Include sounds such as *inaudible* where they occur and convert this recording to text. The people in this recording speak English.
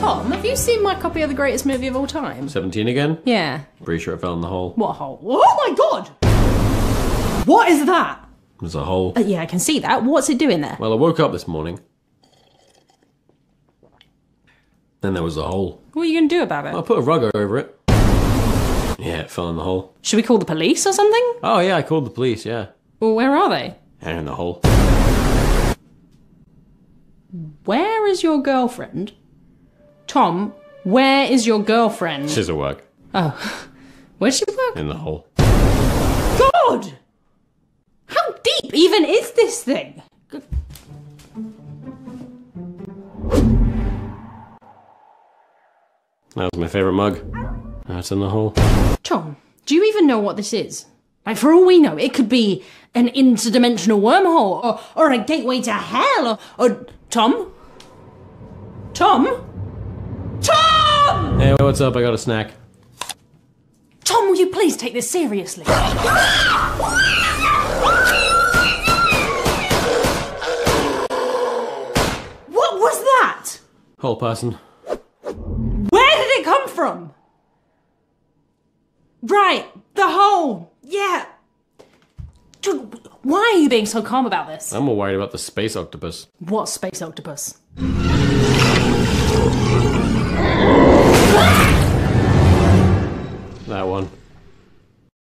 Tom, have you seen my copy of the greatest movie of all time? 17 again? Yeah. Pretty sure it fell in the hole. What hole? Oh my god! What is that? There's a hole. Uh, yeah, I can see that. What's it doing there? Well, I woke up this morning. Then there was a hole. What are you going to do about it? I put a rug over it. Yeah, it fell in the hole. Should we call the police or something? Oh, yeah, I called the police, yeah. Well, where are they? And in the hole. Where is your girlfriend? Tom, where is your girlfriend? She's at work. Oh, *laughs* where's she work? In the hole. God! How deep even is this thing? That was my favourite mug. Oh. That's in the hole. Tom, do you even know what this is? Like, for all we know, it could be an interdimensional wormhole, or, or a gateway to hell, or, or Tom? Tom? What's up? I got a snack. Tom, will you please take this seriously? what was that? Hole person. Where did it come from? Right, the hole. Yeah. Dude, why are you being so calm about this? I'm more worried about the space octopus. What space octopus? That one.